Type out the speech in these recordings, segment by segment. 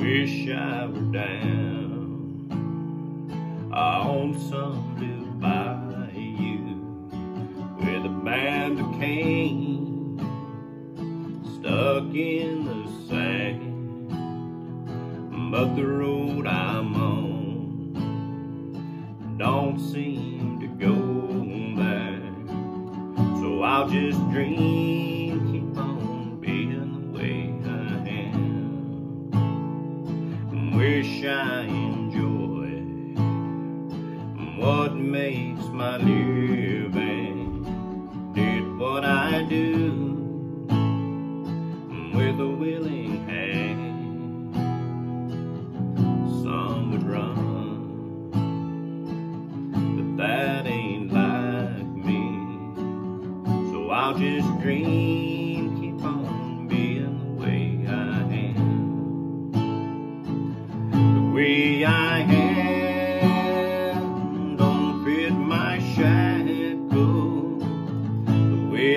Wish I were down on some blue bayou with a band of cane stuck in the sand. But the road I'm on don't seem to go back, so I'll just dream, Wish I enjoyed what makes my living. Did what I do with a willing hand. Some would run, but that ain't like me. So I'll just dream,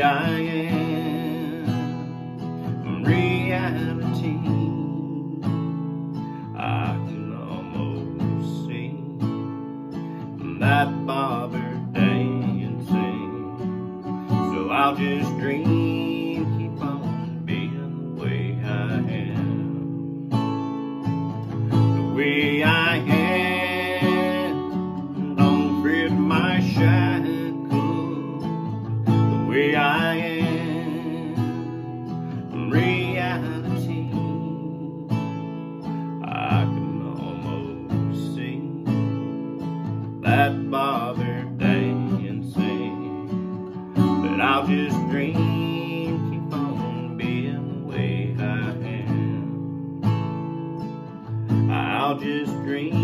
I am, reality. I can almost see that bobber dancing. So I'll just dream, keep on being the way I am. The way that bother dancing. But I'll just dream, keep on being the way I am. I'll just dream.